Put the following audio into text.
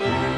Bye.